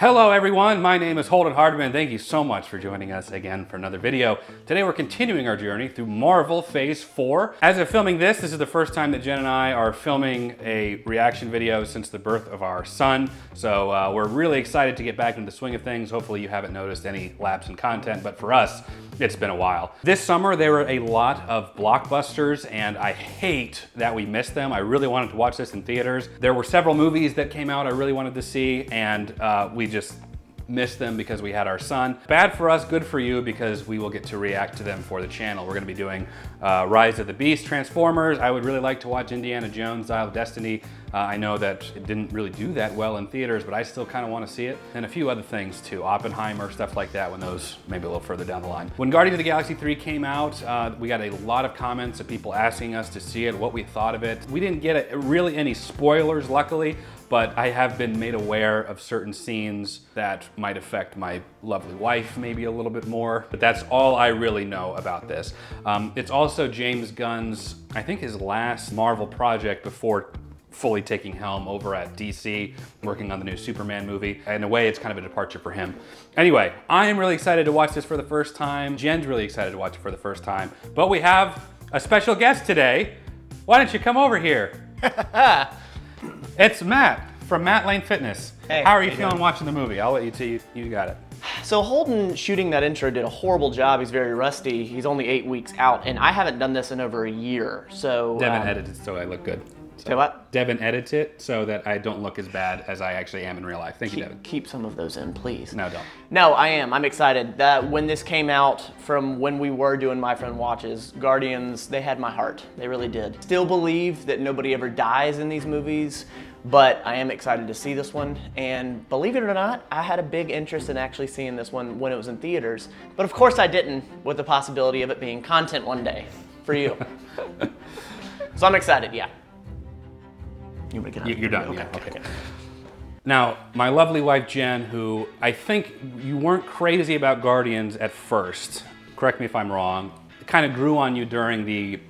Hello everyone, my name is Holden Hardman. Thank you so much for joining us again for another video. Today we're continuing our journey through Marvel Phase 4. As of filming this, this is the first time that Jen and I are filming a reaction video since the birth of our son. So uh, we're really excited to get back into the swing of things. Hopefully you haven't noticed any lapse in content, but for us, it's been a while. This summer there were a lot of blockbusters and I hate that we missed them. I really wanted to watch this in theaters. There were several movies that came out I really wanted to see and uh, we just missed them because we had our son. Bad for us, good for you because we will get to react to them for the channel. We're gonna be doing uh, Rise of the Beast, Transformers. I would really like to watch Indiana Jones, Dial of Destiny. Uh, I know that it didn't really do that well in theaters, but I still kind of want to see it. And a few other things too, Oppenheimer, stuff like that when those maybe a little further down the line. When Guardians of the Galaxy 3 came out, uh, we got a lot of comments of people asking us to see it, what we thought of it. We didn't get a, really any spoilers, luckily, but I have been made aware of certain scenes that might affect my lovely wife maybe a little bit more, but that's all I really know about this. Um, it's also James Gunn's, I think his last Marvel project before fully taking helm over at DC, working on the new Superman movie. In a way, it's kind of a departure for him. Anyway, I am really excited to watch this for the first time. Jen's really excited to watch it for the first time, but we have a special guest today. Why don't you come over here? It's Matt from Matt Lane Fitness. Hey, how are you how you feeling doing? watching the movie? I'll let you see. You got it. So Holden shooting that intro did a horrible job. He's very rusty. He's only eight weeks out, and I haven't done this in over a year. So Devin um, edited so I look good. Say what? Devin edits it so that I don't look as bad as I actually am in real life. Thank you, Devin. Keep, keep some of those in, please. No, don't. No, I am. I'm excited. That when this came out from when we were doing My Friend Watches, Guardians, they had my heart. They really did. Still believe that nobody ever dies in these movies, but I am excited to see this one. And believe it or not, I had a big interest in actually seeing this one when it was in theaters. But of course I didn't, with the possibility of it being content one day for you. so I'm excited, yeah. You want to get out? You- You're done. Yeah. Okay. Now, my lovely wife Jen, who I think you weren't crazy about Guardians at first. Correct me if I'm wrong. Kind of grew on you during the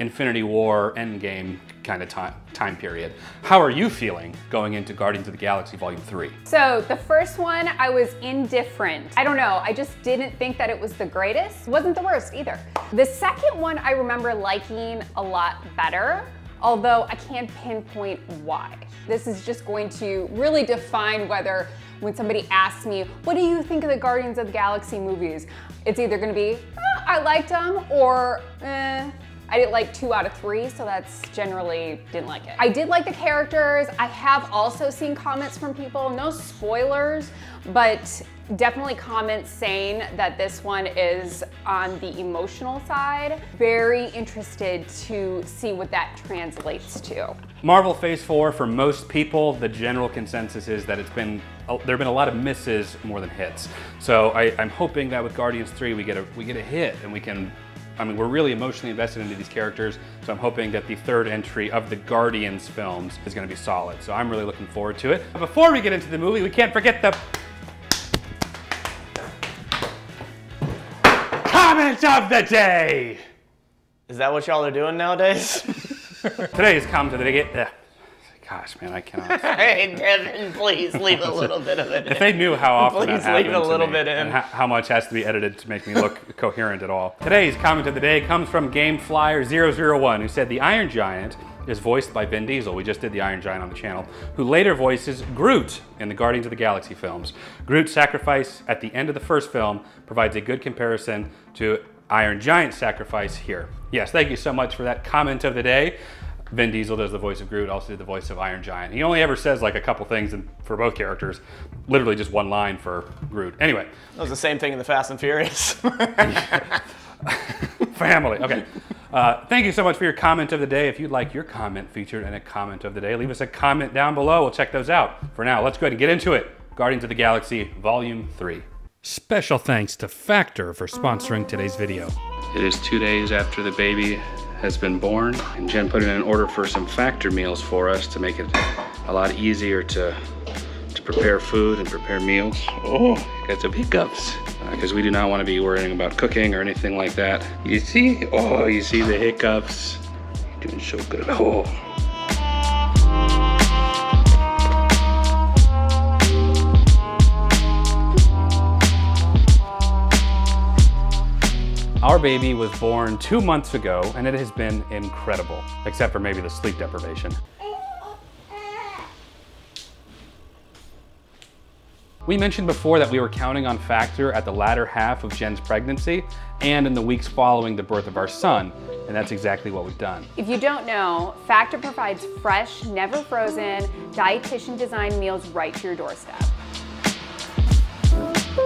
Infinity War Endgame kind of time time period. How are you feeling going into Guardians of the Galaxy Volume 3? So the first one, I was indifferent. I don't know, I just didn't think that it was the greatest. Wasn't the worst either. The second one I remember liking a lot better, although I can't pinpoint why. This is just going to really define whether when somebody asks me, what do you think of the Guardians of the Galaxy movies? It's either gonna be, "Eh, I liked them, or eh, I didn't like two out of three, so that's generally didn't like it. I did like the characters. I have also seen comments from people, no spoilers, but definitely comments saying that this one is on the emotional side. Very interested to see what that translates to. Marvel Phase 4, for most people, the general consensus is that it's been there have been a lot of misses more than hits. So I, I'm hoping that with Guardians 3 we get a we get a hit and we can I mean we're really emotionally invested into these characters. So I'm hoping that the third entry of the Guardians films is going to be solid. So I'm really looking forward to it. Before we get into the movie, we can't forget the comment of the day. Is that what y'all are doing nowadays? Today's comment of the day. ugh, Gosh, man, I cannot. hey, Devin, please leave a little bit of it. If they knew how often Please that leave a little bit in. and how, how much has to be edited to make me look coherent at all. Today's comment of the day comes from GameFlyer001, who said the Iron Giant is voiced by Vin Diesel. We just did the Iron Giant on the channel, who later voices Groot in the Guardians of the Galaxy films. Groot's sacrifice at the end of the first film provides a good comparison to Iron Giant's sacrifice here. Yes, thank you so much for that comment of the day. Vin Diesel does the voice of Groot, also did the voice of Iron Giant. He only ever says like a couple things in, for both characters, literally just one line for Groot. Anyway, That was the same thing in the Fast and Furious. family. Okay. Uh, thank you so much for your comment of the day. If you'd like your comment featured in a comment of the day, leave us a comment down below. We'll check those out. For now, let's go ahead and get into it. Guardians of the Galaxy Volume 3. Special thanks to Factor for sponsoring today's video. It is two days after the baby has been born, and Jen put in an order for some Factor meals for us to make it a lot easier to to prepare food and prepare meals. Oh, got some hiccups. Because uh, we do not want to be worrying about cooking or anything like that. You see? Oh, you see the hiccups. You're doing so good. Oh. Our baby was born two months ago and it has been incredible, except for maybe the sleep deprivation. We mentioned before that we were counting on Factor at the latter half of Jen's pregnancy and in the weeks following the birth of our son, and that's exactly what we've done. If you don't know, Factor provides fresh, never frozen, dietitian designed meals right to your doorstep.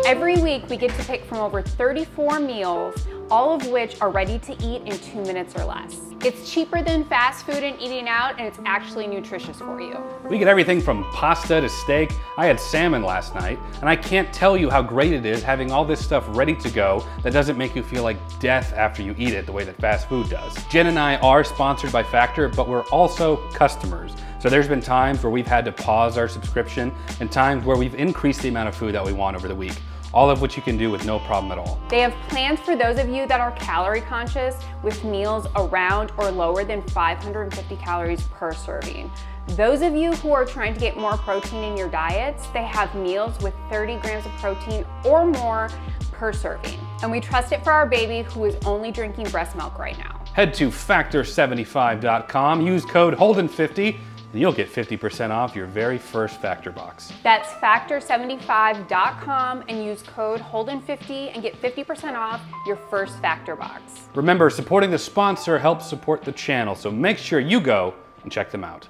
Every week we get to pick from over 34 meals, all of which are ready to eat in two minutes or less. It's cheaper than fast food and eating out, and it's actually nutritious for you. We get everything from pasta to steak. I had salmon last night, and I can't tell you how great it is having all this stuff ready to go that doesn't make you feel like death after you eat it the way that fast food does. Jen and I are sponsored by Factor, but we're also customers. So there's been times where we've had to pause our subscription and times where we've increased the amount of food that we want over the week all of which you can do with no problem at all. They have plans for those of you that are calorie conscious with meals around or lower than 550 calories per serving. Those of you who are trying to get more protein in your diets, they have meals with 30 grams of protein or more per serving. And we trust it for our baby who is only drinking breast milk right now. Head to factor75.com, use code HOLDEN50 and you'll get 50% off your very first Factor box. That's factor75.com and use code HOLDEN50 and get 50% off your first Factor box. Remember, supporting the sponsor helps support the channel, so make sure you go and check them out.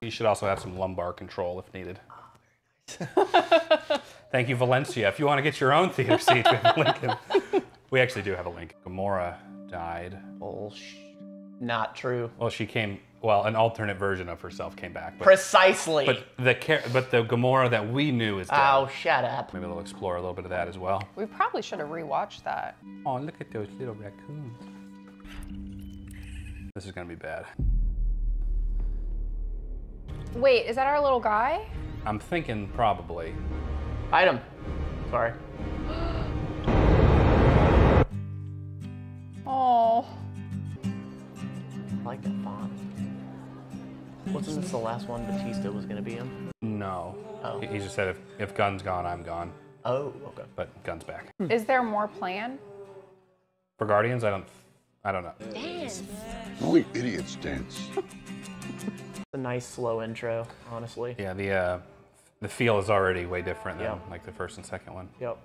You should also have some lumbar control if needed. Thank you, Valencia. If you want to get your own theater seats, we have a link. In. We actually do have a link. Gamora died. Bullshit. Not true. Well, she came well, an alternate version of herself came back. But, Precisely. But the but the Gamora that we knew is dead. Oh, shut up. Maybe we'll explore a little bit of that as well. We probably should have rewatched that. Oh, look at those little raccoons. This is gonna be bad. Wait, is that our little guy? I'm thinking probably. Item. Sorry. Oh. I like that font. Wasn't this the last one Bautista was gonna be in? No. Oh. He just said if, if Gunn's gone, I'm gone. Oh, okay. But Gunn's back. Is there more plan? For Guardians, I don't I don't know. Dance. Only idiots dance. a nice slow intro, honestly. Yeah, the uh, the feel is already way different than Yeah. like the first and second one. Yep.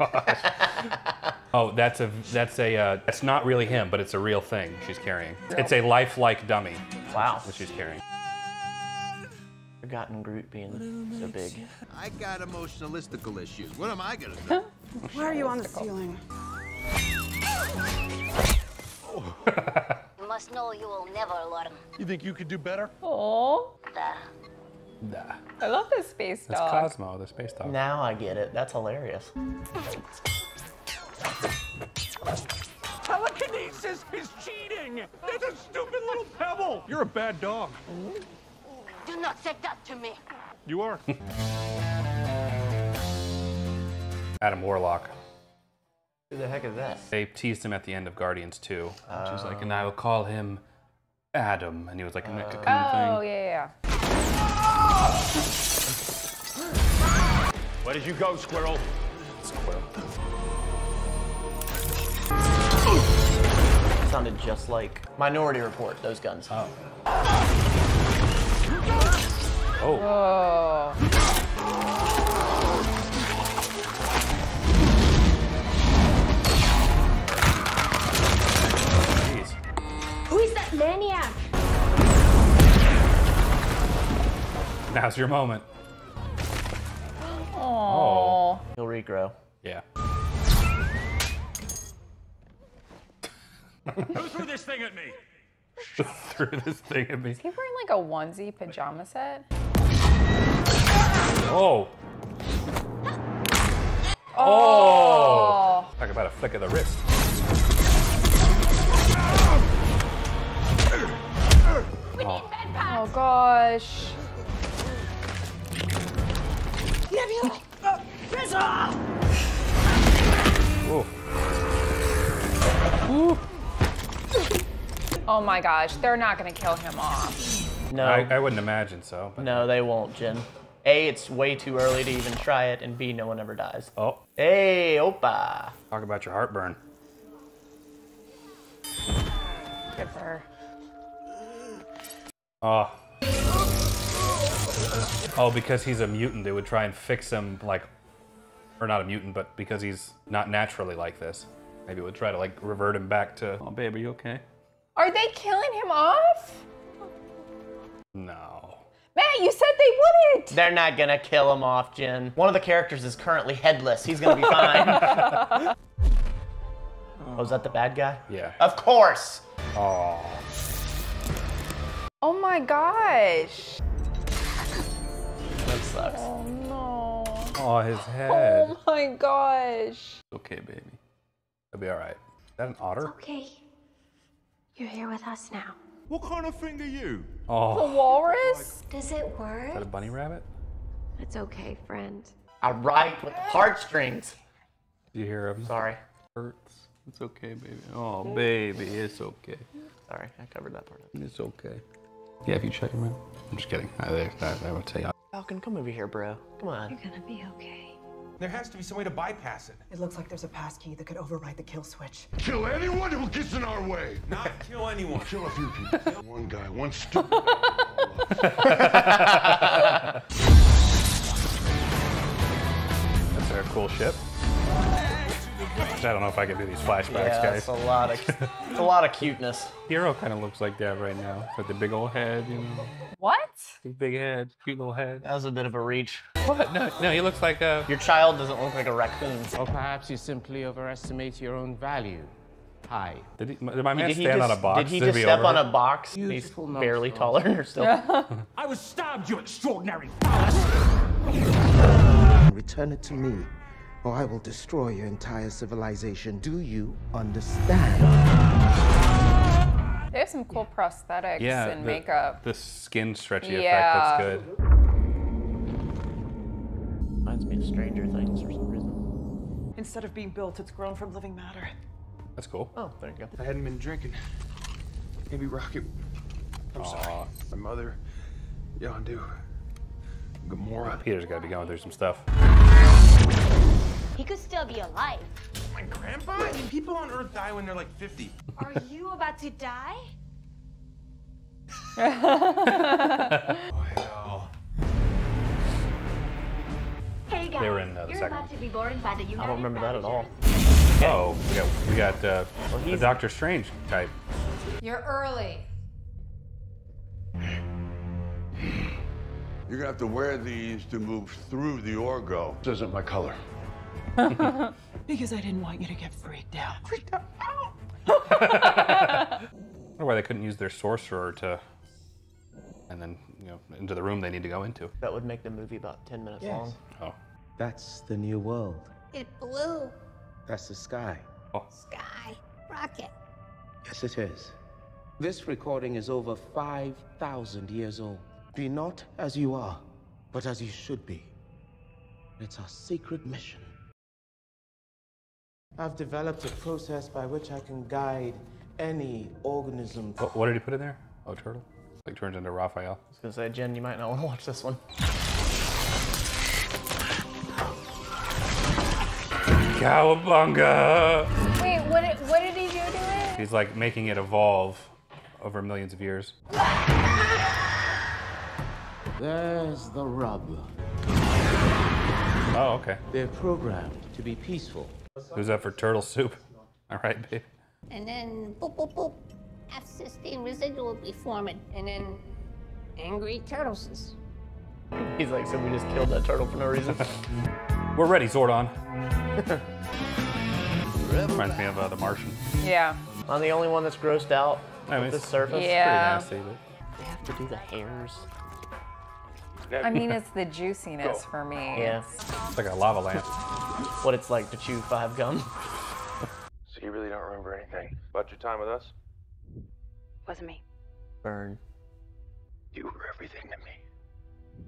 Oh, that's a that's a uh, that's not really him, but it's a real thing she's carrying. It's a lifelike dummy Wow. that she's carrying. Forgotten Groot being so big. I got emotionalistical issues. What am I gonna do? Why are you on the ceiling? You must know you will never learn. You think you could do better? Oh. Nah. I love this space That's dog. Cosmo, the space dog. Now I get it. That's hilarious. Telekinesis is cheating! That's a stupid little pebble! You're a bad dog. Do not say that to me. You are. Adam Warlock. Who the heck is that? They teased him at the end of Guardians 2. Which was like, and I will call him Adam. And he was like, in a cocoon Oh, thing. yeah, yeah. Where did you go, squirrel? Squirrel. Sounded just like Minority Report, those guns. Oh. Oh. Jeez. Who is that maniac? Now's your moment. Oh. He'll regrow. Yeah. Who threw this thing at me? Threw this thing at me. Is he wearing like a onesie pajama set? Oh. Oh. Oh. Talk about a flick of the wrist. Oh. Oh gosh. Ooh. Oh my gosh. They're not gonna kill him off. No, I, I wouldn't imagine so. But no, they won't, Jen. A, it's way too early to even try it, and B, no one ever dies. Oh, Hey, opa. talk about your heartburn. Good for her. Oh. Oh, because he's a mutant, they would try and fix him like, or not a mutant, but because he's not naturally like this. Maybe it would try to like revert him back to, oh baby, are you okay? Are they killing him off? No. Matt, you said they wouldn't. They're not gonna kill him off, Jen. One of the characters is currently headless. He's gonna be fine. oh, is that the bad guy? Yeah. Of course. Oh. Oh my gosh. That sucks. Oh no. Oh, his head. Oh my gosh. Okay, baby. It'll be all right. Is that an otter? Okay. You're here with us now. What kind of thing are you? The Oh, Oh walrus? Does it work? is that a bunny rabbit? It's okay, friend. I ride with heartstrings. Do you hear him? Sorry. Hurts. It's okay, baby. Oh, baby, it's okay. Sorry, I covered that part up. It's okay. Yeah, if you shut your mouth. I'm just kidding. I, I, I would say. Falcon, come over here, bro. Come on. You're gonna be okay. There has to be some way to bypass it. It looks like there's a passkey that could override the kill switch. Kill anyone who gets in our way. Not kill anyone. Kill a few people. One guy, one stupid. That's a cool ship. I don't know if I can do these flashbacks, Yeah, guys. it's a lot of it's a lot of cuteness. Hero kind of looks like that right now. With the big old head, you know. What? Big, big head, cute little head. That was a bit of a reach. What? No, no, he looks like a. Your child doesn't look like a raccoon. Or perhaps you simply overestimate your own value. Hi. Did, he, did my man Did stand just, on a box? Did he to just step on her? a box? He's Beautiful barely taller than her still. I was stabbed, you extraordinary phallus. Return it to me, or I will destroy your entire civilization. Do you understand? They have some cool prosthetics Yeah, and the, makeup. The skin stretchy Yeah. effect looks good. Reminds me of Stranger Things for some reason. Instead of being built, it's grown from living matter. That's cool. Oh, there you go. I hadn't been drinking. Maybe Rocket. I'm sorry. My mother, Yondu, Gamora. Peter's got to be going through some stuff. He could still be alive. My grandpa? People on Earth die when they're like 50. Are you about to die? Well, Hey guys, They were in, uh, the you're second about to be born by the United I don't remember that at all. Oh, we got we got uh, the Doctor Strange type. You're early. You're gonna have to wear these to move through the Orgo. This isn't my color. Because I didn't want you to get freaked out. Freaked out? Oh. I wonder why they couldn't use their sorcerer to, and then you know into the room they need to go into. That would make the movie about 10 minutes Yes. long. Oh, That's the new world. It blew. That's the sky. Oh. Sky. Rocket. Yes, it is. This recording is over 5,000 years old. Be not as you are, but as you should be. It's our secret mission. I've developed a process by which I can guide any organism. what, what did he put in there? Oh, turtle. Like turns into Raphael. I was gonna say, Jen, you might not want to watch this one. Cowabunga! Wait, what did, what did he do to it? He's like making it evolve over millions of years. There's the rub. Oh, okay. They're programmed to be peaceful. Who's up for turtle soup? All right, babe. And then boop boop boop. F-16 residual will be forming. And then angry turtles. He's like, so we just killed that turtle for no reason. We're ready, Zordon. Reminds me of uh, The Martian. Yeah. I'm the only one that's grossed out I mean, with the surface. Yeah. Pretty nasty, but They have to do the hairs. I mean, it's the juiciness for me. Yeah. it's like a lava lamp. What it's like to chew five gum. So you really don't remember anything about your time with us? Wasn't me. Burn. You were everything to me.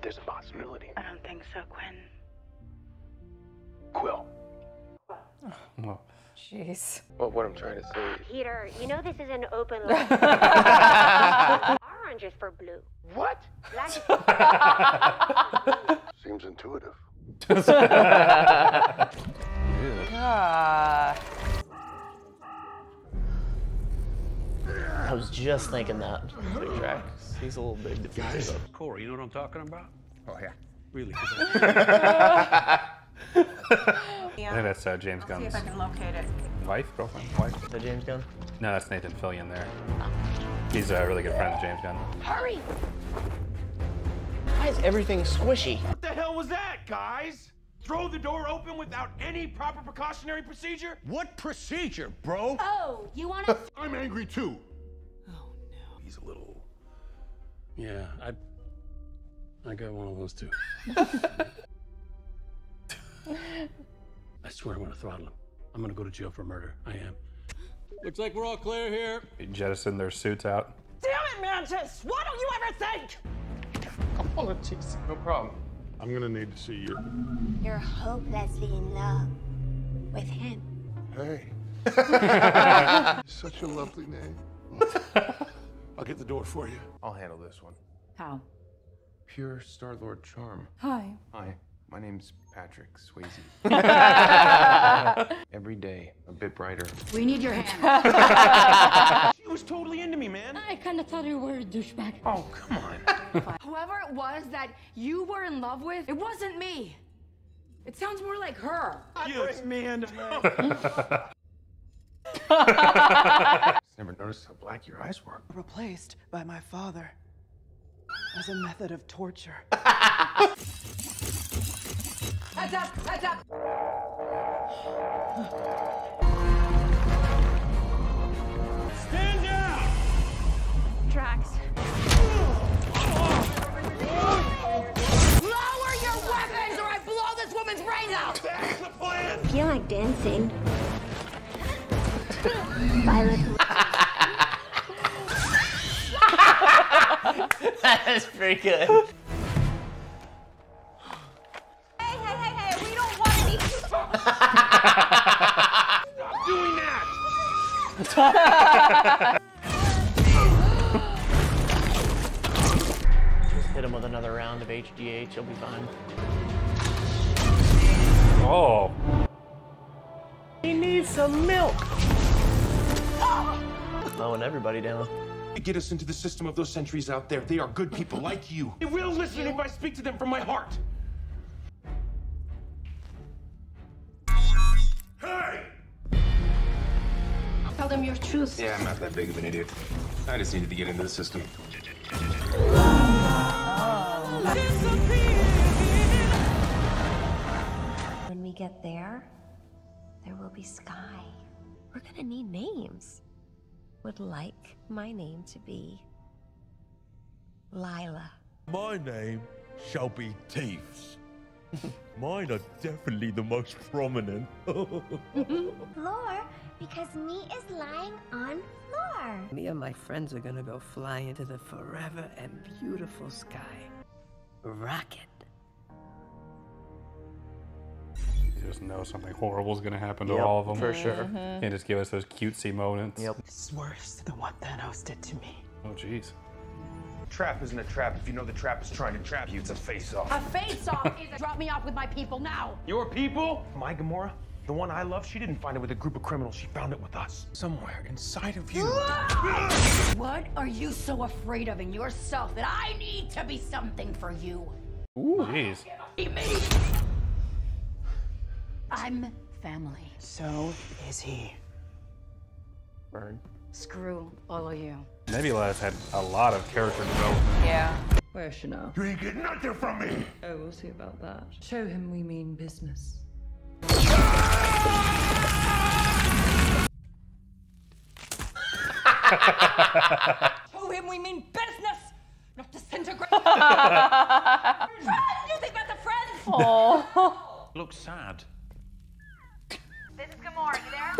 There's a possibility. I don't think so, Quinn. Quill. Well, Jeez. Well, what I'm trying to say. Peter, you know this is an open line. Orange is for blue. What? Black is Seems intuitive. Ah. I was just thinking that. Big Drax. He's a little big to fix this up. Corey, you know what I'm talking about? Oh, yeah. Really? I think that's uh, James Gunn's locate it. wife, girlfriend, wife. Is that James Gunn? No, that's Nathan Fillion there. He's a really good friend of James Gunn. Hurry! Why is everything squishy? What the hell was that, guys? Throw the door open without any proper precautionary procedure? What procedure, bro? Oh, you wanna? I'm angry too. Oh no. He's a little. Yeah, I. I got one of those too. I swear I'm gonna throttle him. I'm gonna go to jail for murder. I am. Looks like we're all clear here. They jettison their suits out. Damn it, Mantis! Why don't you ever think? Apologies. No problem. I'm gonna need to see you. You're hopelessly in love with him. Hey. Such a lovely name. I'll get the door for you. I'll handle this one. How? Pure Star Lord charm. Hi. Hi, my name's Patrick Swayze. Every day, a bit brighter. We need your hand. She was totally into me, man. I kinda thought you were a douchebag. Oh, come on. Whoever it was that you were in love with, it wasn't me. It sounds more like her. Yes, man. Never noticed how black your eyes were. replaced by my father as a method of torture. Heads up! Heads up! Stand down! Drax. Lower your weapons or I blow this woman's brains out! That's the plan. feel like dancing. Violet. that is pretty good. Just hit him with another round of HGH. He'll be fine. Oh, He needs some milk. Mowing everybody down. Get us into the system of those sentries out there. They are good people like you. They will listen if I speak to them from my heart. Tell them your truth. Yeah, I'm not that big of an idiot. I just needed to get into the system. When we get there, there will be sky. We're gonna need names. Would like my name to be Lila. My name shall be Teefs. Mine are definitely the most prominent. Floor, because me is lying on floor. Me and my friends are gonna go fly into the forever and beautiful sky. Rocket. you just know something horrible is gonna happen to Yep, all of them. for sure. And mm-hmm. just give us those cutesy moments. Yep. This is worse than what Thanos did to me. Oh, jeez. Trap isn't a trap if you know the trap is trying to trap you. It's a face-off. A face-off is a drop me off with my people now. Your people? My Gamora? The one I love, she didn't find it with a group of criminals. She found it with us. Somewhere inside of you. What are you so afraid of in yourself that I need to be something for you? Ooh, jeez. Be me. I'm family. So is he. Burn. Screw all of you. Nebula has had a lot of character development. Yeah. Where's Chanel? You ain't getting nothing from me! Oh, we'll see about that. Show him we mean business. Show him we mean business, not disintegrate. friends, you think that's a friend? Oh. Looks sad. this is Gamora. You there?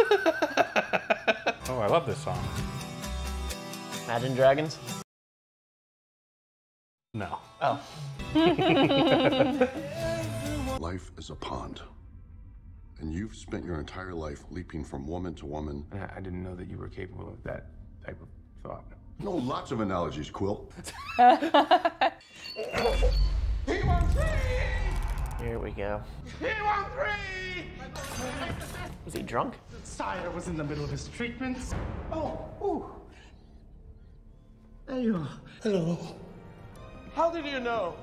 Oh, I love this song. Imagine Dragons. No. Oh. Life is a pond. And you've spent your entire life leaping from woman to woman. I I didn't know that you were capable of that type of thought. No, lots of analogies, Quill. Here we go. Was he drunk? Sire was in the middle of his treatments. Oh, ooh. There you are. Hello. How did you know?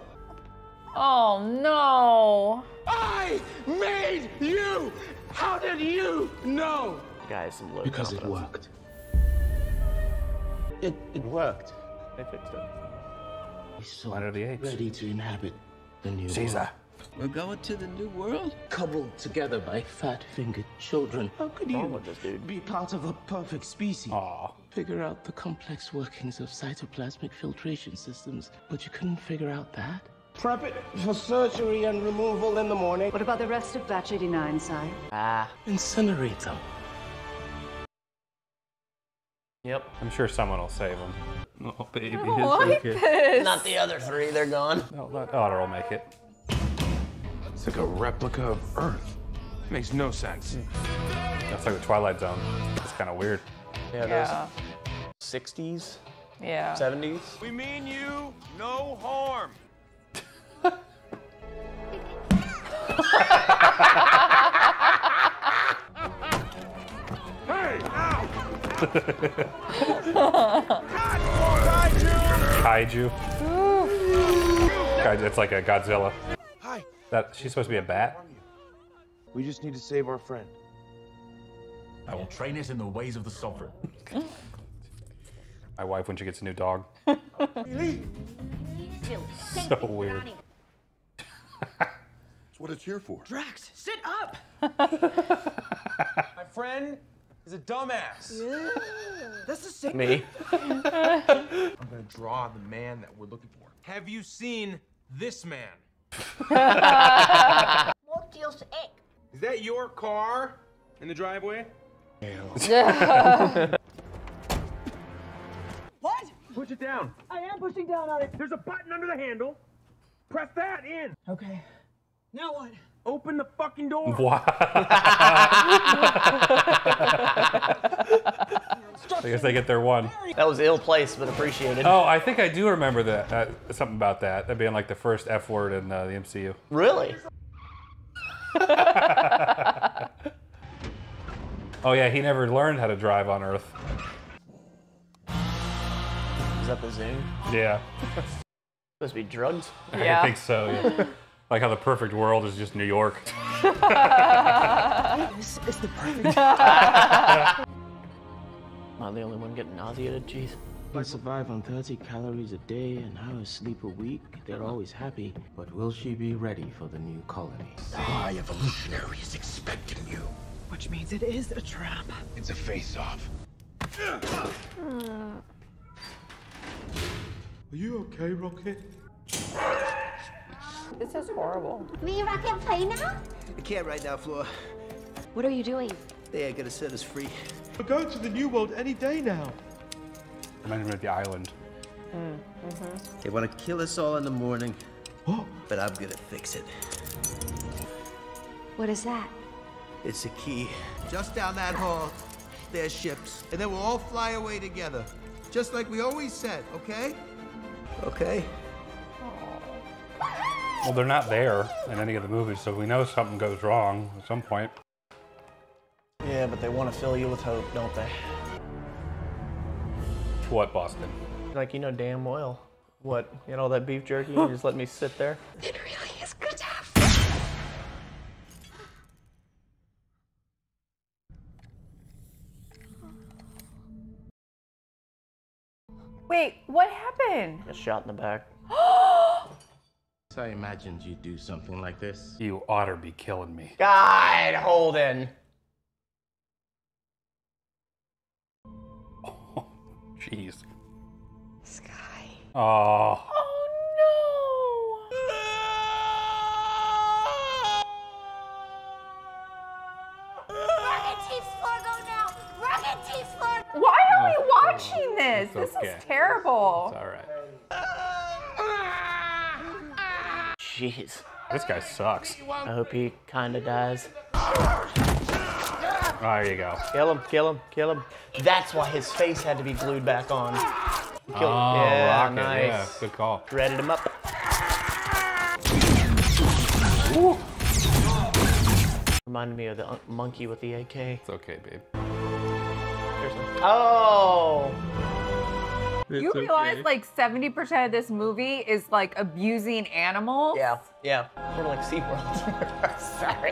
Oh no. I made you! How did you know? Guys, some low Because it worked. It, it worked. They fixed it. He's so Planet of the Apes. ready to inhabit the new Caesar. world. We're going to the new world? Cobbled together by fat-fingered children. How could you with this dude? be part of a perfect species? Aw. Figure out the complex workings of cytoplasmic filtration systems, but you couldn't figure out that? Prep it for surgery and removal in the morning. What about the rest of Batch 89, sire? Ah. Incinerate them. Yep. I'm sure someone will save them. Oh, baby. I don't like this. Not the other three, they're gone. No, that daughter will make it. It's like a replica of Earth. It Makes no sense. That's like the Twilight Zone. It's kind of weird. Yeah, Yeah. those 60s, Yeah. 70s. We mean you no harm. Kaiju. Kaiju. It's like a Godzilla. Hi. That she's supposed to be a bat. We just need to save our friend. I will train it in the ways of the sovereign. My wife when she gets a new dog. So weird. That's what it's here for. Drax, sit up! My friend is a dumbass. That's the same. Me. I'm gonna draw the man that we're looking for. Have you seen this man? What deals egg? Is that your car in the driveway? What? Push it down. I am pushing down on it. There's a button under the handle. Press that in. Okay. Now what? Open the fucking door. Wow. I guess they get their one. That was ill placed, but appreciated. Oh, I think I do remember that. Uh, something about that. That being like the first F word in uh, the MCU. Really? Oh yeah, he never learned how to drive on Earth. Is that the Zoom? Yeah, Supposed to be drugs? I think so. Yeah. Like how the perfect world is just New York. This is the perfect. Am I the only one getting nauseated? Jeez. They survive on 30 calories a day and hours sleep a week. They're always happy. But will she be ready for the new colony? The High Evolutionary is expecting you. Which means it is a trap. It's a face-off. Uh. Are you okay, Rocket? This is horrible. Me and Rocket play now? I can't right now, Floor. What are you doing? They ain't gonna set us free. We're going to the new world any day now. Reminds me of the island. Mm-hmm. They wanna kill us all in the morning, but I'm gonna fix it. What is that? It's a key. Just down that hall, there's ships, and then we'll all fly away together. Just like we always said, okay? Okay? Well, they're not there in any of the movies, so we know something goes wrong at some point. Yeah, but they want to fill you with hope, don't they? What, Boston? Like, you know damn well. What, you know, that beef jerky? You just let me sit there? It really is good to have. Wait, what happened? Got shot in the back. So I imagined you'd do something like this. You oughter be killing me. God, Holden. Jeez. Sky. Oh. Rocket Chief's Fargo now! Rocket Chief's Fargo! Why are we watching this? It's This okay. is terrible. It's all right. Jeez. This guy sucks. I hope he kinda dies. Oh, there you go. Kill him, kill him, kill him. That's why his face had to be glued back on. Oh, yeah, rocket. nice. Yeah, good call. Threaded him up. Reminded me of the monkey with the AK. It's okay, babe. Oh. You realize like 70% of this movie is like abusing animals? Yeah, yeah. Sort of like SeaWorld. Sorry.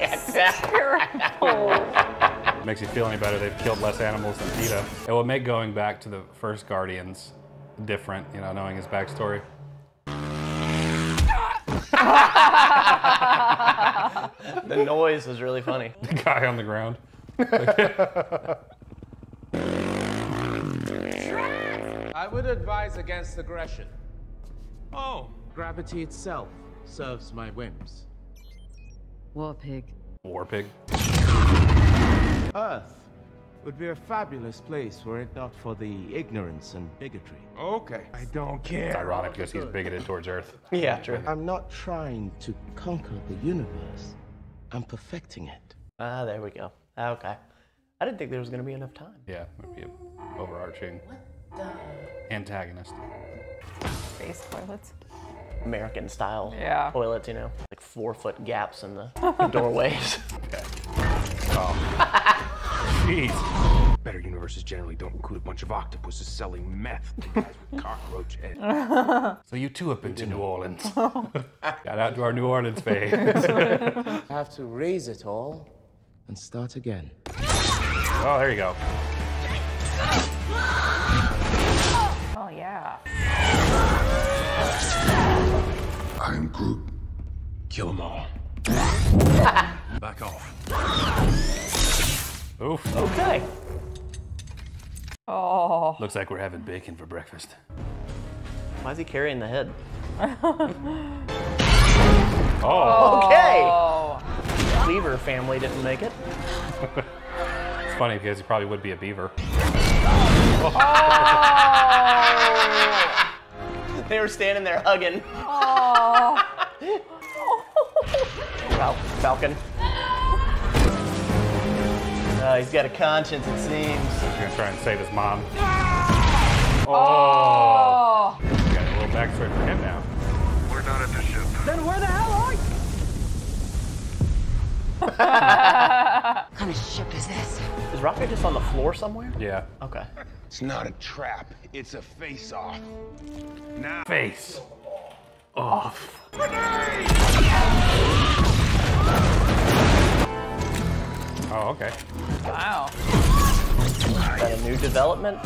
Terrible. Makes you feel any better, they've killed less animals than PETA. It will make going back to the first Guardians different, you know, knowing his backstory. the noise was really funny. The guy on the ground. I would advise against aggression. Oh. Gravity itself serves my whims. War pig. War pig. Earth would be a fabulous place were it not for the ignorance and bigotry. Okay. I don't care. It's care. ironic because he's bigoted towards Earth. Yeah, true. I'm not trying to conquer the universe. I'm perfecting it. Ah, there we go. Okay. I didn't think there was going to be enough time. Yeah, would be an overarching antagonist. Space toilets. American style Yeah. toilets, you know, like four foot gaps in the doorways. Oh, Jeez. Better universes generally don't include a bunch of octopuses selling meth with cockroach heads. So you too have been to New Orleans. Shout out to our New Orleans fans. I have to raise it all and start again. oh, there you go. Oh yeah. I am Groot. Kill them all. Back off. Oof. Okay. Oh. Looks like we're having bacon for breakfast. Why is he carrying the head? Oh. Okay. Oh. Cleaver family didn't make it. It's funny because he probably would be a beaver. Oh. They were standing there hugging. Oh. Fal- Falcon. Uh, he's got a conscience, it seems. He's gonna try and save his mom. Oh. Oh. Got a little backstory for him now. We're not at the ship. Then where the hell are you? What kind of ship is this? Is Rocket just on the floor somewhere? Yeah. Okay. It's not a trap. It's a face-off. Now. Face. Off. Oh, okay. Wow. Is that a new development?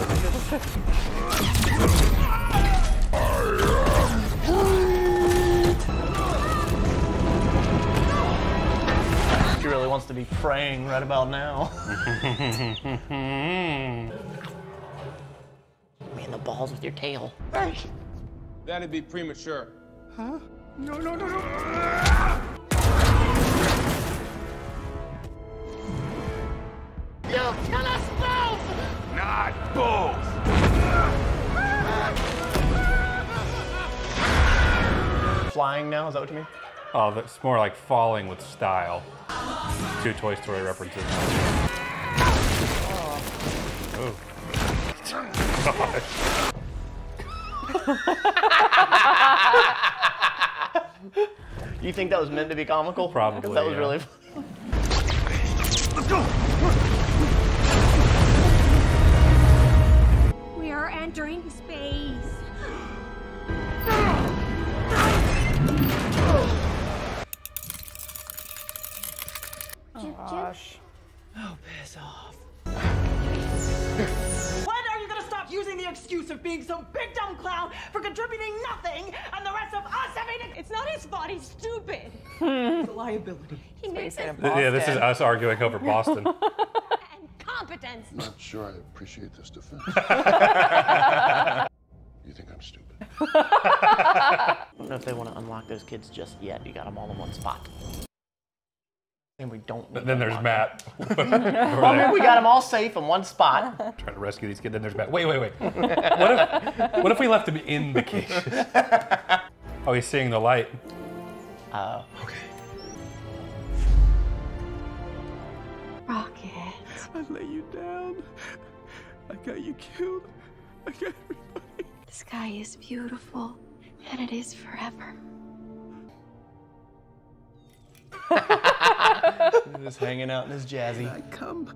She really wants to be praying right about now. Man, the balls with your tail. That'd be premature. Huh? No, no, no, no. You'll kill us both! Not both! Flying now, is that what you mean? Oh, that's more like falling with style. Two Toy Story references. Oh. You think that was meant to be comical? Probably, That was yeah. really Let's go! He makes us Yeah, this is us arguing over Boston. competence. I'm not sure I appreciate this defense. you think I'm stupid? I don't know if they want to unlock those kids just yet. You got them all in one spot. And we don't. Need then there's unlock Matt. well, there. maybe we got them all safe in one spot. Trying to rescue these kids. Then there's Matt. Wait, wait, wait. What if, what if we left him in the cages? Oh, he's seeing the light. Oh. okay. I lay you down. I got you killed. I got everybody The sky is beautiful, and it is forever. Just hanging out in his jazzy. I come.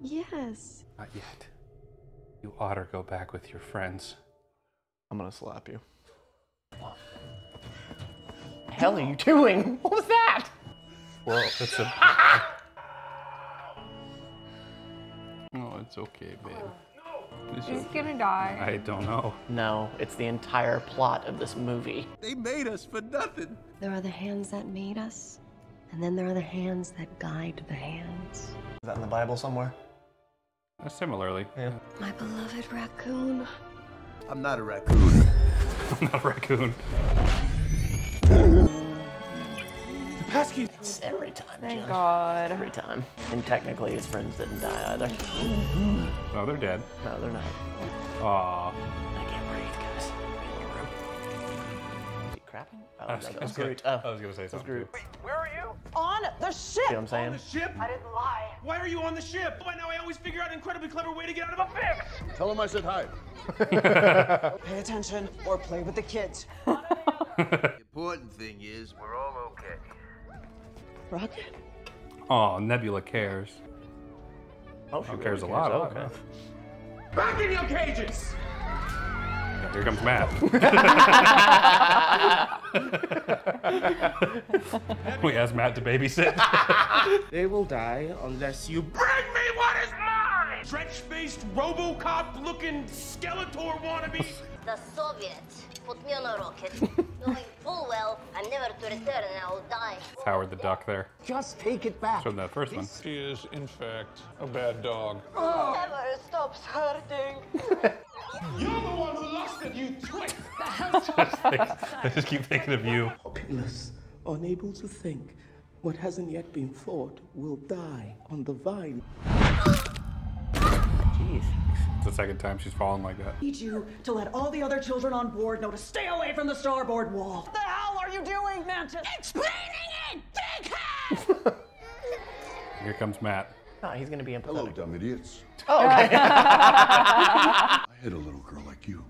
Yes. Not yet. You ought to go back with your friends. I'm gonna slap you. What the hell are you doing? What was that? Well, it's a. it's okay, babe. It's He's okay. gonna die. I don't know. No, it's the entire plot of this movie. They made us for nothing. There are the hands that made us, and then there are the hands that guide the hands. Is that in the Bible somewhere? Uh, similarly. Yeah. My beloved raccoon. I'm not a raccoon. I'm not a raccoon. The passkey. It's every time, Thank Jen. God. Every time. And technically, his friends didn't die either. No, they're dead. No, they're not. Aw. I can't breathe, guys. Be in the room. Is he crapping? Oh, I was, no, I that was was gonna, Oh, I was gonna say something. Groot. too. Where are you? On the ship. See what I'm saying? On the ship? I didn't lie. Why are you on the ship? By now I always figure out an incredibly clever way to get out of a fix. Tell him I said hi. Pay attention or play with the kids. The important thing is we're all okay. Rocket? Aw, Nebula cares. Oh, She cares a lot. Okay. Okay. Back in your cages! Here comes Matt. we asked Matt to babysit. They will die unless you Bring me what is mine! Trench-faced Robocop-looking Skeletor wannabe. The Soviets put me on a rocket, knowing full well I'm never to return and I'll die. It's Howard the Duck there. Just take it back. Showed that first one. She is, in fact, a bad dog. Never stops hurting. You're the one who lost it, you twit! I just keep thinking of you. Hopeless, unable to think. What hasn't yet been fought will die on the vine. Oh. Jeez. It's the second time she's fallen like that. I need you to let all the other children on board know to stay away from the starboard wall. What the hell are you doing, Mantis? Explaining it! Big Here comes Matt. No, he's gonna be empathetic. Hello, dumb idiots. Oh, okay. I had a little girl like you.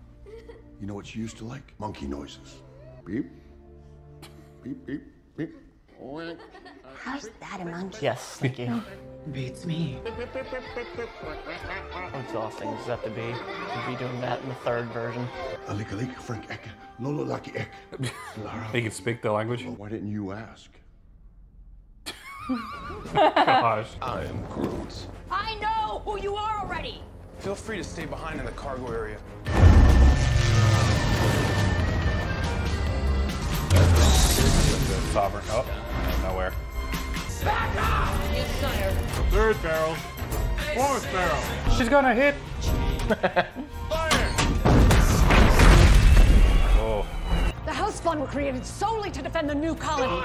You know what she used to like? Monkey noises. Beep. Beep, beep, beep. Whack. How's that a monkey? yes, thank you. Beats me. How exhausting does that have to be? To be doing that in the third version. Alikalik, Frank Ek, Lolo Laki Ek. Lara. He can speak the language. Well, why didn't you ask? Gosh. I am Groot. I know who you are already. Feel free to stay behind in the cargo area. Sovereign. Oh, nowhere. Third barrel. Fourth barrel. She's gonna hit. oh, The house fund were created solely to defend the new colony.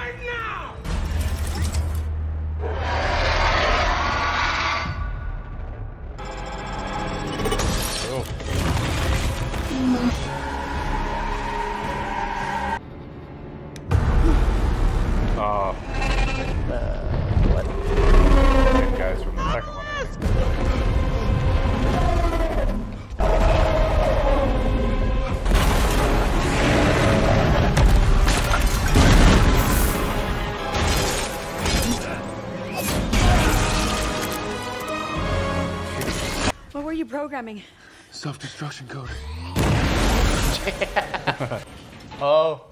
oh. Programming? Self-destruction code. Oh.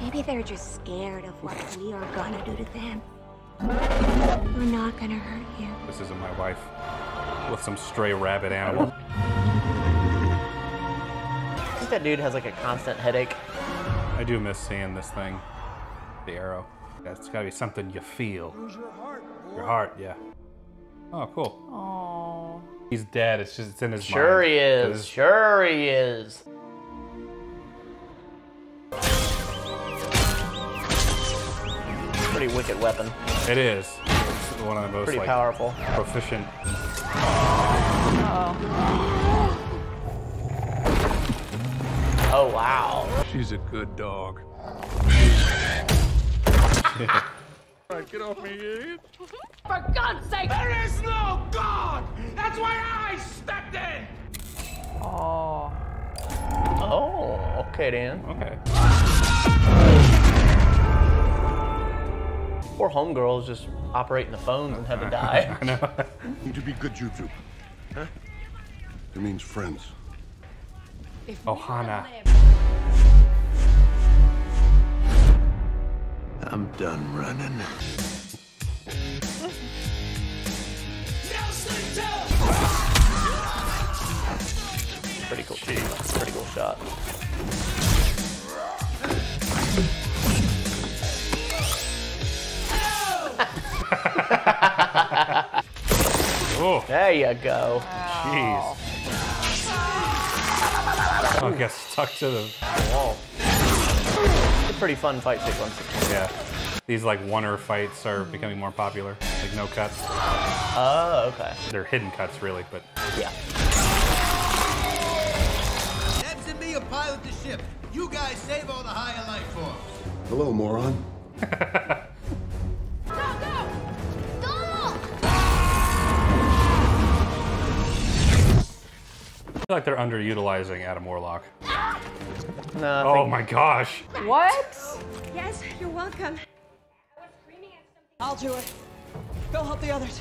Maybe they're just scared of what we are gonna do to them. We're not gonna hurt you. This isn't my wife. With some stray rabbit animal. I think that dude has like a constant headache. I do miss seeing this thing. The arrow. Yeah, It's gotta be something you feel. Your heart, yeah. Oh, cool. Oh. He's dead. It's just it's in his Sure mind. he is. 'Cause Sure he is. Pretty wicked weapon. It is. It's one of the most Pretty like, powerful. proficient. Oh wow. She's a good dog. Get off me, For God's sake! There is no God! That's why I stepped in! Oh. Oh, okay, Dan. Okay. Poor homegirls just operating the phones and had to die. I know. Need to be good jutsu. Huh? It means friends. Ohana. I'm done running. Pretty cool. Pretty cool shot. Oh, There you go. jeez. Oh, gets stuck to the wall. It's a pretty fun fight sequence. Yeah. These like oner fights are becoming more popular. Like no cuts. Oh, okay. They're hidden cuts really, but Yeah. Nebs and me will pilot the ship. You guys save all the higher life forms. Hello, moron. I feel like they're underutilizing Adam Warlock. No, Oh think- my gosh. What? Yes, you're welcome. I'll do it. Go help the others.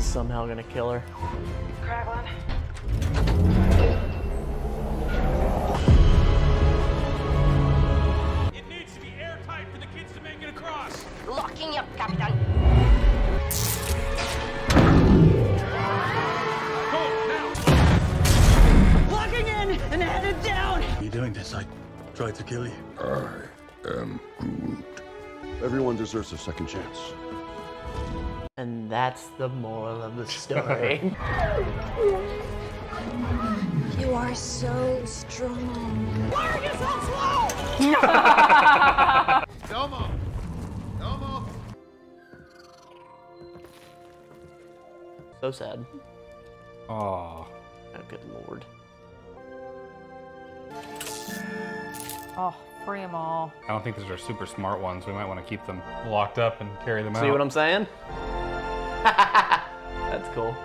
somehow gonna kill her. Kraglin. It needs to be airtight for the kids to make it across. Locking up, Captain. Doing this? I tried to kill you. I am Groot. Everyone deserves a second chance. And that's the moral of the story. You are so strong. Why are you so slow? Domo! Domo! so sad. Oh. Oh, good lord. Oh, free them all. I don't think these are super smart ones. We might want to keep them locked up and carry them out. See what I'm saying? That's cool.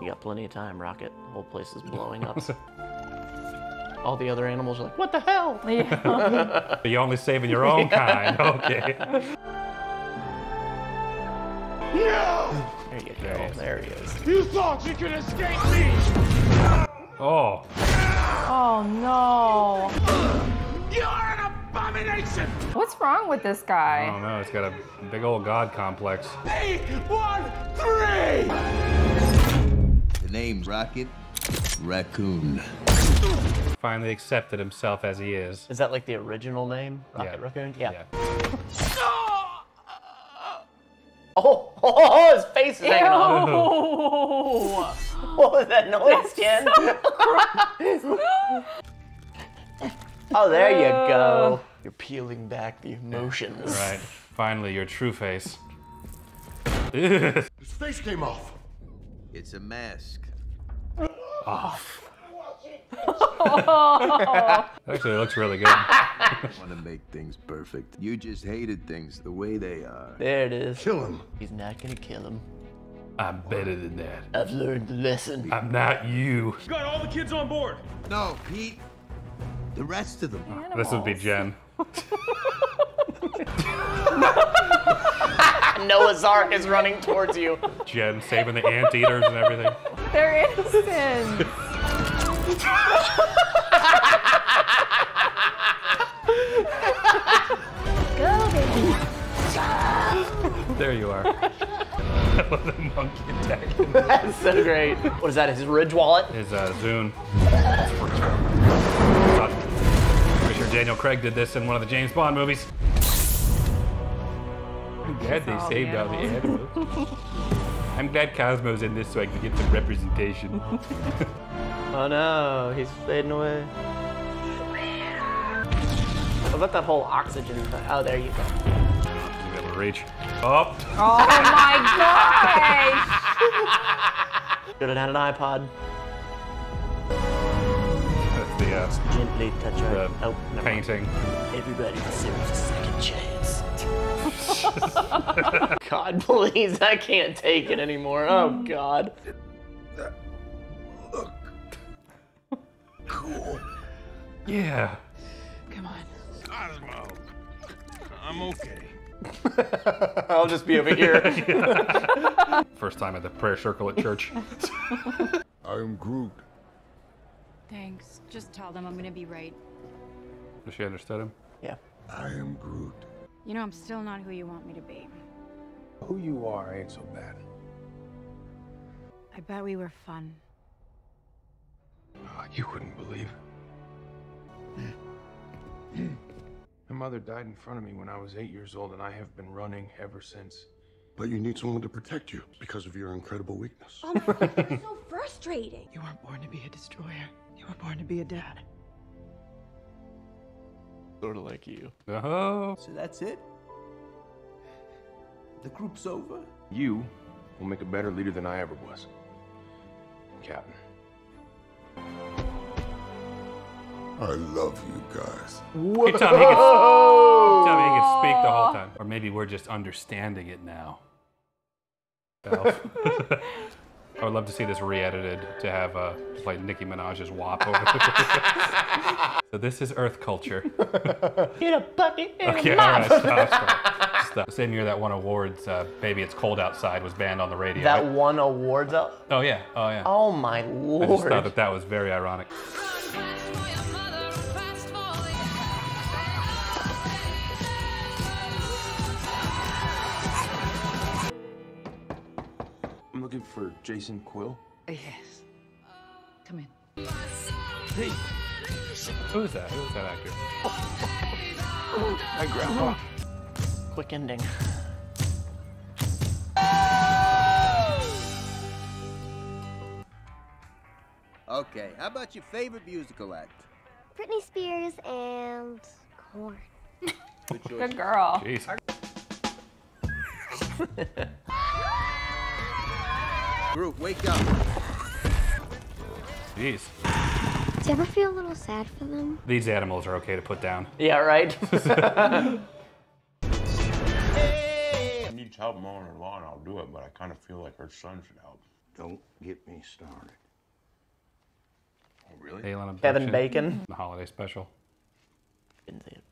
You got plenty of time, Rocket. The whole place is blowing up. All the other animals are like, what the hell? But you're only saving your own kind. Okay. No! There you go. There he is. You thought you could escape me? Oh. Oh no. You're an abomination! What's wrong with this guy? I guy? don't know. It's got a big old god complex. Eight, one, three! The name's Rocket Raccoon. Finally accepted himself as he is. Is that like the original name? Rocket Yeah. Raccoon? Yeah. Yeah. Oh, oh, his face is hanging off. What was that noise, Ken? oh, there you go. You're peeling back the emotions. Right. Finally, your true face. His face came off. It's a mask. Off. Actually, it looks really good. I Want to make things perfect. You just hated things the way they are. There it is. Kill him. He's not gonna kill him. I'm better than that. I've learned the lesson. I'm not you. Got all the kids on board. No, Pete. The rest of them. This would be Jen. Noah's Ark is running towards you. Jen saving the anteaters and everything. They're innocent. Go, baby. There you are. that was a monkey attacking That's so great. What is that? His Ridge wallet? his uh, Zune. Thought- Pretty sure Daniel Craig did this in one of the James Bond movies. I'm glad they all the saved all the animals. I'm glad Cosmo's in this so I can get some representation. Oh no, he's fading away. What about that whole oxygen thing? Oh, there you go. Be able reach. Oh, Oh my gosh. Should have had an iPod. that's the Yeah. Gently touch our. The oh, never mind. painting. Everybody deserves a second chance. God, please, I can't take it anymore. Oh, God. Look. Cool. Yeah. Come on. Cosmo. I'm okay. I'll just be over here. First time at the prayer circle at church. I am Groot. Thanks. Just tell them I'm gonna be right. she understood him. Yeah. I am Groot. You know, I'm still not who you want me to be. Who you are ain't so bad. I bet we were fun. Oh, you wouldn't believe. My mother died in front of me when I was eight years old, and I have been running ever since. But you need someone to protect you because of your incredible weakness. so frustrating. You weren't born to be a destroyer. You were born to be a dad. Sort of like you. Oh. So that's it? The group's over? You will make a better leader than I ever was. Captain. I love you guys. You tell me he could, you tell he could speak the whole time. Or maybe we're just understanding it now. Elf. I would love to see this re-edited to have uh, just like Nicki Minaj's WAP over it. so this is Earth culture. In a bucket and Okay, a all right, mop. stop, stop, stop. Same year that won awards, uh, "Baby It's Cold Outside" was banned on the radio. That won awards out. oh yeah, oh yeah. Oh my lord! I just thought that that was very ironic. Looking for Jason Quill. Uh, yes. Come in. Hey, Who is that? Who is that actor? Oh, my grandpa. Oh. Quick ending. Okay, how about your favorite musical act? Britney Spears and Korn. Good. Good girl. Jeez. Groot, wake up. Jeez. Do you ever feel a little sad for them? These animals are okay to put down. Yeah, right? needs help mowing her lawn, I'll do it, but I kind of feel like her son should help. Don't get me started. Oh, really? Alien Kevin abduction. Bacon. The holiday special. Didn't see it.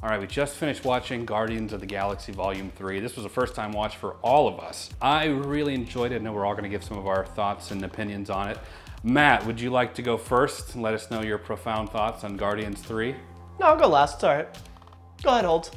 All right, we just finished watching Guardians of the Galaxy Volume 3. This was a first time watch for all of us. I really enjoyed it. I know we're all going to give some of our thoughts and opinions on it. Matt, would you like to go first and let us know your profound thoughts on Guardians 3? No, I'll go last. It's all right. Go ahead, Holt.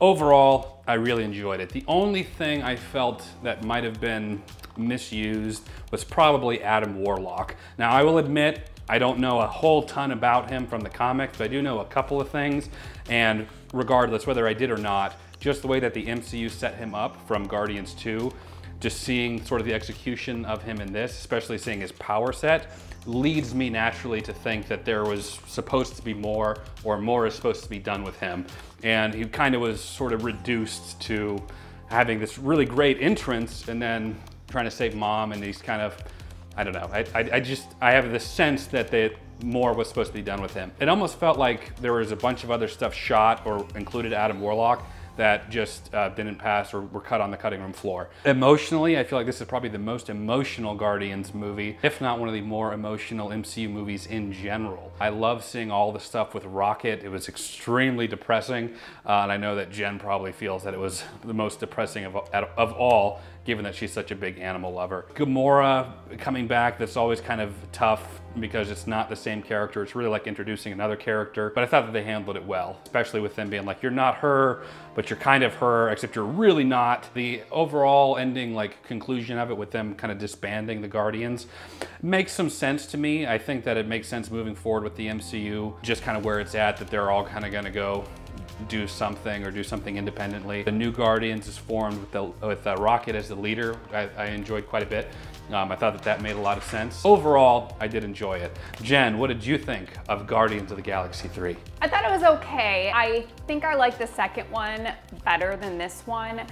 Overall, I really enjoyed it. The only thing I felt that might have been misused was probably Adam Warlock. Now, I will admit, I don't know a whole ton about him from the comics, but I do know a couple of things. And regardless, whether I did or not, just the way that the MCU set him up from Guardians 2, just seeing sort of the execution of him in this, especially seeing his power set, leads me naturally to think that there was supposed to be more or more is supposed to be done with him. And he kind of was sort of reduced to having this really great entrance and then trying to save mom and he's kind of, I don't know. I, I, I just, I have the sense that they, more was supposed to be done with him. It almost felt like there was a bunch of other stuff shot or included Adam Warlock that just uh, didn't pass or were cut on the cutting room floor. Emotionally, I feel like this is probably the most emotional Guardians movie, if not one of the more emotional MCU movies in general. I love seeing all the stuff with Rocket. It was extremely depressing, uh, and I know that Jen probably feels that it was the most depressing of, of all, given that she's such a big animal lover. Gamora coming back, that's always kind of tough because it's not the same character. It's really like introducing another character, but I thought that they handled it well, especially with them being like, you're not her, but you're kind of her, except you're really not. The overall ending, like conclusion of it with them kind of disbanding the Guardians makes some sense to me. I think that it makes sense moving forward with the MCU, just kind of where it's at, that they're all kind of gonna go do something or do something independently. The new Guardians is formed with, the, with uh, Rocket as the leader. I, I enjoyed quite a bit. Um, I thought that that made a lot of sense. Overall, I did enjoy it. Jen, what did you think of Guardians of the Galaxy 3? I thought it was okay. I think I like the second one better than this one.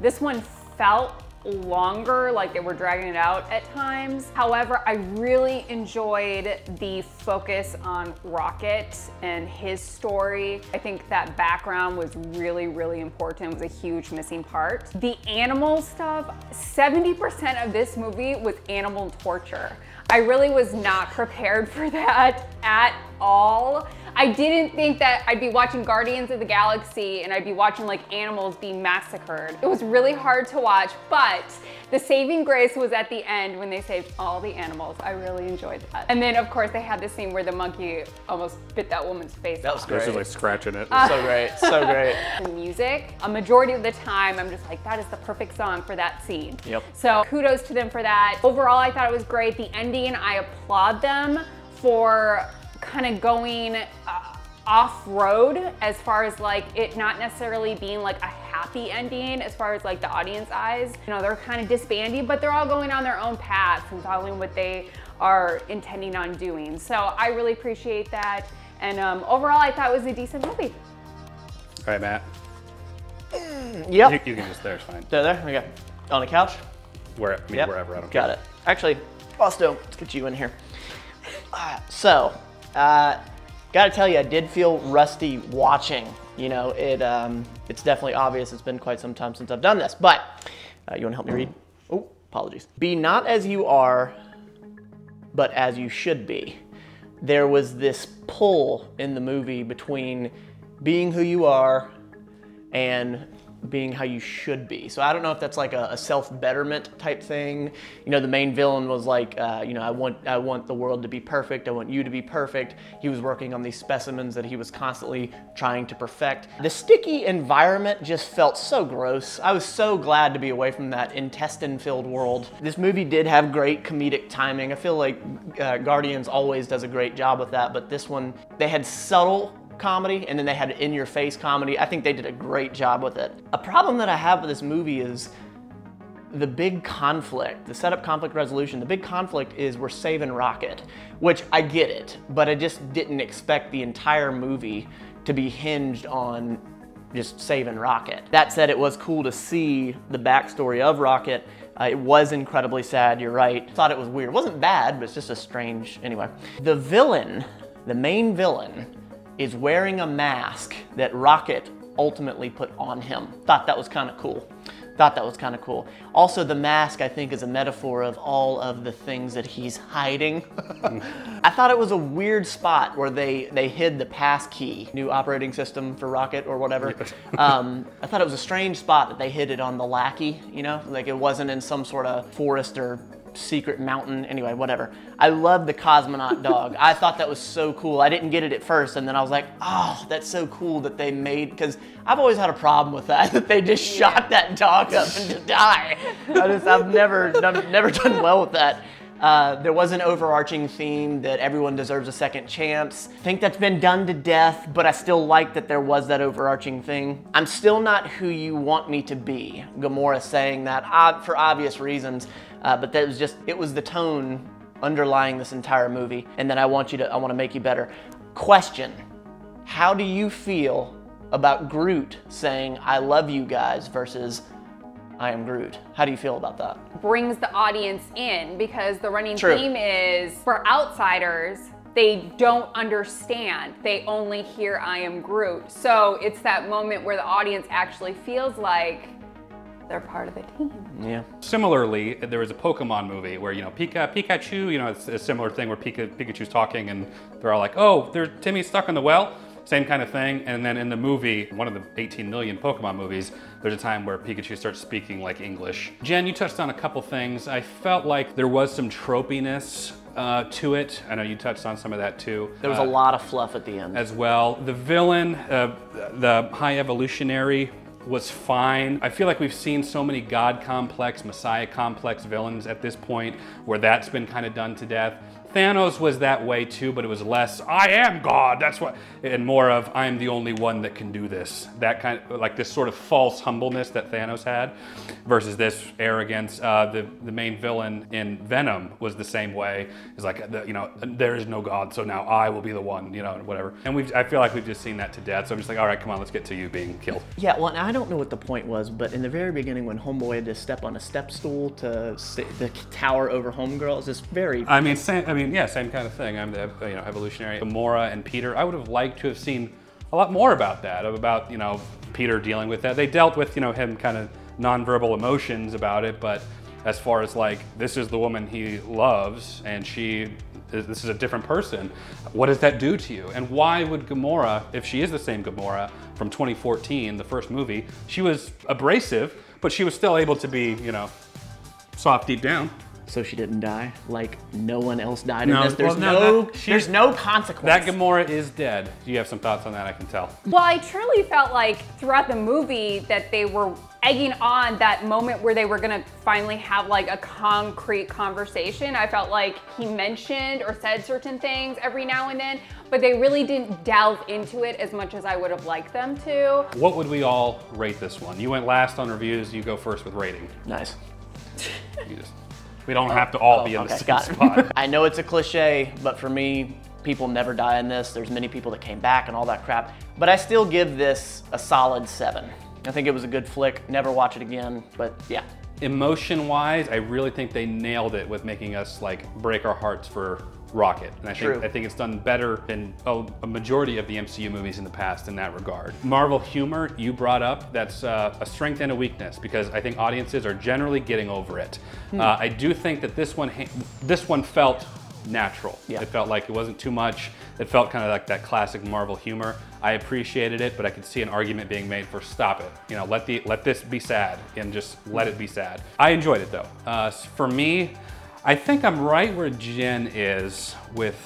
This one felt longer, like they were dragging it out at times. However, I really enjoyed the focus on Rocket and his story. I think that background was really, really important, it was a huge missing part. The animal stuff, 70% of this movie was animal torture. I really was not prepared for that at all. I didn't think that I'd be watching Guardians of the Galaxy and I'd be watching like animals being massacred. It was really hard to watch, but the saving grace was at the end when they saved all the animals. I really enjoyed that. And then of course they had the scene where the monkey almost bit that woman's face That was off. great. This is like scratching it. so great, so great. The music, a majority of the time, I'm just like, that is the perfect song for that scene. Yep. So kudos to them for that. Overall, I thought it was great. The ending, I applaud them for kind of going uh, off-road as far as like it not necessarily being like a happy ending as far as like the audience eyes. You know, they're kind of disbanding, but they're all going on their own paths and following what they are intending on doing. So I really appreciate that. And um, overall, I thought it was a decent movie. All right, Matt. Yep. You, you can just, there's fine. There, there, we go. On the couch? Where, I mean, Yep. wherever, I don't care. Got care. it. Actually, Boston, let's get you in here. Uh, so, uh, gotta tell you, I did feel rusty watching. You know, it um, it's definitely obvious. It's been quite some time since I've done this. But uh, you want to help me read? Oh, apologies. Be not as you are, but as you should be. There was this pull in the movie between being who you are and being how you should be. So I don't know if that's like a, a self-betterment type thing. You know, the main villain was like, uh, you know, I want I want the world to be perfect. I want you to be perfect. He was working on these specimens that he was constantly trying to perfect. The sticky environment just felt so gross. I was so glad to be away from that intestine-filled world. This movie did have great comedic timing. I feel like uh, Guardians always does a great job with that, but this one, they had subtle comedy and then they had in your face comedy. I think they did a great job with it. A problem that I have with this movie is the big conflict, the setup conflict resolution, the big conflict is we're saving Rocket, which I get it, but I just didn't expect the entire movie to be hinged on just saving Rocket. That said, it was cool to see the backstory of Rocket. Uh, it was incredibly sad, you're right. Thought it was weird. It wasn't bad, but it's just a strange, anyway. The villain, the main villain, is wearing a mask that Rocket ultimately put on him. Thought that was kind of cool. Thought that was kind of cool. Also, the mask, I think, is a metaphor of all of the things that he's hiding. I thought it was a weird spot where they, they hid the pass key, new operating system for Rocket or whatever. um, I thought it was a strange spot that they hid it on the lackey, you know? Like it wasn't in some sort of forest or secret mountain. Anyway, whatever. I love the cosmonaut dog. I thought that was so cool. I didn't get it at first, and then I was like, oh, that's so cool that they made, because I've always had a problem with that, that they just shot that dog up and just die. I just, I've never, done, never done well with that. Uh, there was an overarching theme that everyone deserves a second chance. I think that's been done to death, but I still like that there was that overarching thing. I'm still not who you want me to be. Gamora saying that for obvious reasons, uh, but that was just, it was the tone underlying this entire movie. And then I want you to, I want to make you better. Question, how do you feel about Groot saying, I love you guys versus I am Groot? How do you feel about that? brings the audience in because the running True. theme is for outsiders, they don't understand. They only hear I am Groot. So it's that moment where the audience actually feels like they're part of the team. Yeah. Similarly, there was a Pokemon movie where, you know, Pika, Pikachu, you know, it's a similar thing where Pika, Pikachu's talking and they're all like, oh, there's Timmy's stuck in the well. Same kind of thing. And then in the movie, one of the 18 million Pokemon movies, there's a time where Pikachu starts speaking like English. Jen, you touched on a couple things. I felt like there was some tropiness uh, to it. I know you touched on some of that too. There was Uh, a lot of fluff at the end. as well. The villain, uh, the high evolutionary, was fine. I feel like we've seen so many God complex, Messiah complex villains at this point where that's been kind of done to death. Thanos was that way too, but it was less, I am God, that's what, and more of, I'm the only one that can do this. That kind of, like this sort of false humbleness that Thanos had versus this arrogance. Uh, the, the main villain in Venom was the same way. It's like, the, you know, there is no God, so now I will be the one, you know, whatever. And we've, I feel like we've just seen that to death. So I'm just like, all right, come on, let's get to you being killed. Yeah, well, and I don't know what the point was, but in the very beginning when Homeboy had to step on a step stool to the tower over Homegirl, it's just very... I mean, same, I mean, yeah, same kind of thing. I'm the, you know, evolutionary. Gamora and Peter, I would have liked to have seen a lot more about that, about, you know, Peter dealing with that. They dealt with, you know, him kind of nonverbal emotions about it, but as far as like, this is the woman he loves and she, this is a different person. What does that do to you? And why would Gamora, if she is the same Gamora from 2014, the first movie, she was abrasive, but she was still able to be, you know, soft deep down. So she didn't die? Like no one else died No, in this? There's well, no, no, that- she- there's no consequence. That Gamora is dead. Do you have some thoughts on that, I can tell. Well, I truly felt like throughout the movie that they were egging on that moment where they were gonna finally have like a concrete conversation. I felt like he mentioned or said certain things every now and then, but they really didn't delve into it as much as I would have liked them to. What would we all rate this one? You went last on reviews, you go first with rating. Nice. You just, we don't have to all Oh, be in oh, the okay, same got it. spot. I know it's a cliche, but for me, people never die in this. There's many people that came back and all that crap. But I still give this a solid seven. I think it was a good flick. Never watch it again, but yeah. Emotion wise, I really think they nailed it with making us like break our hearts for Rocket. And I True. think I think it's done better than a, a majority of the MCU movies in the past in that regard. Marvel humor you brought up, that's uh, a strength and a weakness because I think audiences are generally getting over it. Hmm. Uh, I do think that this one ha- this one felt natural. It felt like it wasn't too much. It felt kind of like that classic Marvel humor. I appreciated it, but I could see an argument being made for stop it. You know, let the let this be sad and just let it be sad. I enjoyed it though. Uh, for me, I think I'm right where Jen is with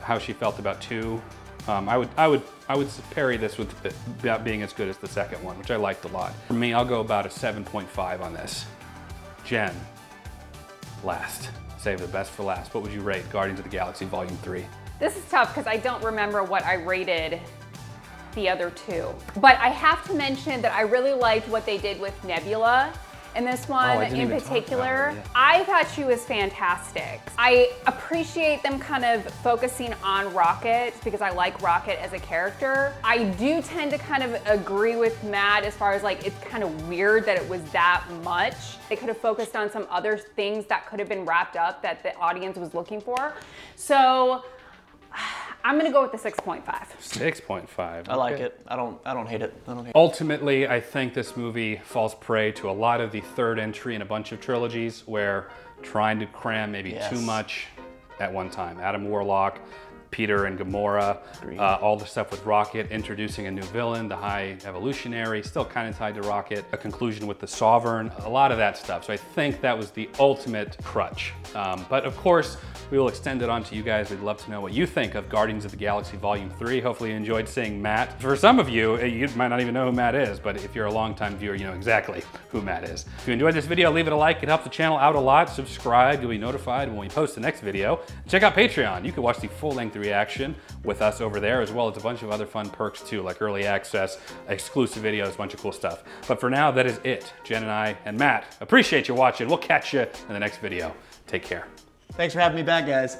how she felt about two. Um, I would I would I would parry this with it about being as good as the second one, which I liked a lot. For me, I'll go about a 7.5 on this. Jen, last. Save the best for last. What would you rate Guardians of the Galaxy Volume 3? This is tough because I don't remember what I rated the other two. But I have to mention that I really liked what they did with Nebula in this oh, one Oh, in even talk about particular. yeah. I thought she was fantastic. I appreciate them kind of focusing on Rocket because I like Rocket as a character. I do tend to kind of agree with Matt as far as like it's kind of weird that it was that much. They could have focused on some other things that could have been wrapped up that the audience was looking for. So I'm gonna go with the 6.5. 6.5. I like it. I don't I don't hate it. I don't hate it. Ultimately, I think this movie falls prey to a lot of the third entry in a bunch of trilogies where trying to cram maybe Yes. too much at one time. Adam Warlock, Peter and Gamora, uh, all the stuff with Rocket, introducing a new villain, the High Evolutionary, still kind of tied to Rocket, a conclusion with the Sovereign, a lot of that stuff. So I think that was the ultimate crutch. Um, but of course, we will extend it on to you guys. We'd love to know what you think of Guardians of the Galaxy Volume 3. Hopefully you enjoyed seeing Matt. For some of you, eh, you might not even know who Matt is, but if you're a longtime viewer, you know exactly who Matt is. If you enjoyed this video, leave it a like. It helps the channel out a lot. Subscribe, you'll be notified when we post the next video. Check out Patreon. You can watch the full-length reaction with us over there, as well as a bunch of other fun perks too, like early access, exclusive videos, a bunch of cool stuff. But for now, that is it. Jen and I and Matt appreciate you watching. We'll catch you in the next video. Take care. Thanks for having me back, guys.